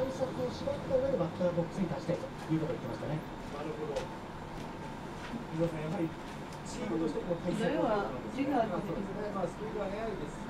対策を絞った上でバッターボックスに出したいということを言ってましたね。なるほど。皆さんやはりチームとしてこう対策をそれは違うまあそうですね。まあスピードは速いです。